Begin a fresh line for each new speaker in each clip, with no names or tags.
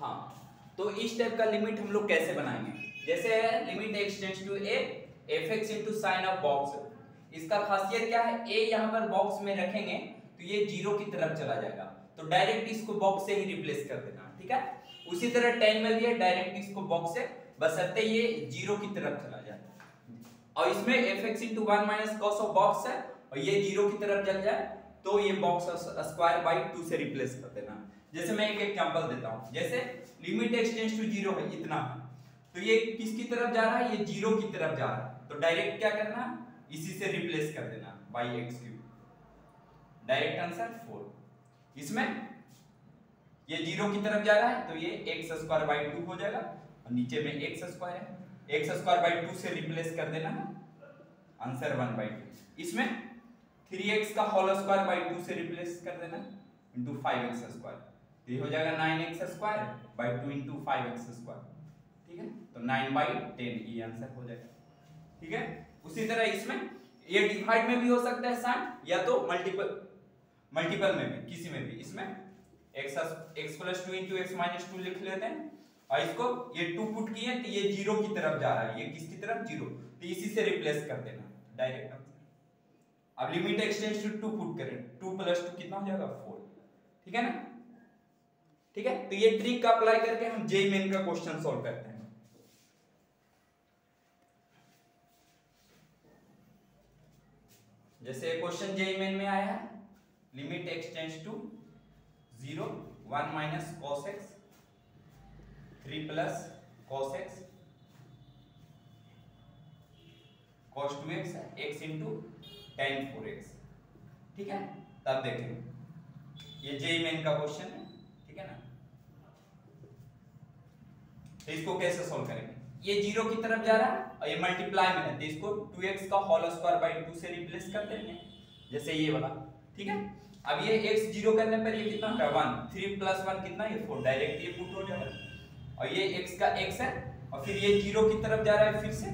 हाँ तो इस टाइप का लिमिट हम लोग कैसे बनाएँगे? जैसे limit x tends to a f x into sine of box इसका खासियत क्या है? ए यहाँ पर बॉक्स में रखेंगे तो ये ज़ीरो की तरफ़ चला जाएगा। तो डायरेक्ट इसको बॉक्स से ही रिप्लेस कर देना, ठीक है? उसी तरह टेन में भी है डायरेक्ट इसको बॉक्स से बसरते ये ज़ीरो की तरफ़ चला जाए। और इसमें f x into one minus cos of box है, और ये ज़ीरो की तरफ़ चल जाए तो ये बॉक्स स्क्वायर बाई टू से रिप्लेस कर देना। जैसे मैं एक एग्जांपल देता हूँ। जैसे limit x tends to zero है, इतना। तो ये किसकी तरफ़ जा रहा है? ये ज़ीरो की तरफ़ जा रहा है। तो डायरेक्ट क्या करना? इसी से रिप्लेस कर देना by x cube direct answer four इसमें ये ज़ीरो की तरफ़ जा रहा है तो ये एक्स स्क्वायर बाई टू हो जाएगा। और नीचे में एक्स स्क्वायर है। एक्स स्क्वायर बाई टू से रिप्लेस कर देना। है आंसर वन बाई टू इसमें थ्री एक्स का होल स्क्वायर बाई टू से रिप्लेस कर देना। इंटू फाइव एक्स स्क्वायर तो ये हो जाएगा nine x square by two into five x square. ठीक है? तो नाइन बाई टेन, ये आंसर हो जाएगा। ठीक है? उसी तरह इसमें ये डिवाइड में भी हो सकता है साइन, या तो मल्टीपल मल्टीपल में भी, किसी में भी। इसमें x x plus two into x minus two लिख लेते हैं। और इसको ये टू पुट किए तो ये ज़ीरो की तरफ़ जा रहा है। ये किसकी तरफ़? ज़ीरो तो इसी से रिप्लेस कर देना। डायरेक्ट अब limit x tends to two put करें। टू प्लस टू कितना हो जाएगा? फोर ठीक है ना? ठीक है? तो ये ट्रिक का अप्लाई करके हम जे मेन का क्वेश्चन सॉल्व करते हैं। जैसे क्वेश्चन जे मेन में आया है limit x tends to zero one minus cos x three plus cos x cos two x x into ten four x ठीक है? तब देखेंगे। ये जे मेन का क्वेश्चन है ना तो इसको कैसे सॉल्व करेंगे? ये ज़ीरो की तरफ़ जा रहा है और ये मल्टीप्लाई में है। तो इसको एक्स का होल स्क्वायर बाई टू से रिप्लेस कर देंगे। जैसे ये वाला। ठीक है? अब ये x ज़ीरो करने पर ये कितना होगा वन थ्री प्लस वन कितना ये फोर डायरेक्ट ये पुट हो जाएगा और ये x का x है, और फिर ये ज़ीरो की तरफ़ जा रहा है फिर से।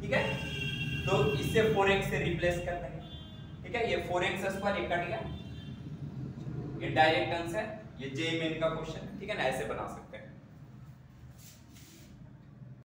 ठीक है? तो इससे फोर एक्स से रिप्लेस कर देंगे। ठीक है? ये फोर एक्स स्क्वायर ये कट गया। ये डायरेक्ट आंसर ये जे मेन का क्वेश्चन है। ठीक है ना? ऐसे बना सकते